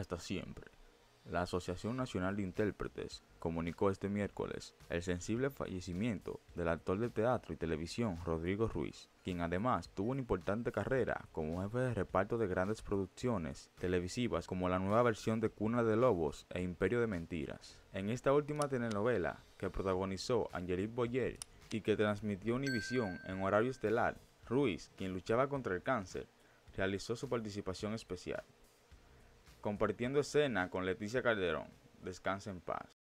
hasta siempre. La Asociación Nacional de Intérpretes comunicó este miércoles el sensible fallecimiento del actor de teatro y televisión Rodrigo Ruiz, quien además tuvo una importante carrera como jefe de reparto de grandes producciones televisivas como la nueva versión de Cuna de Lobos e Imperio de Mentiras. En esta última telenovela que protagonizó Angelique Boyer y que transmitió Univisión en horario estelar, Ruiz, quien luchaba contra el cáncer, realizó su participación especial compartiendo escena con Leticia Calderón. Descansa en paz.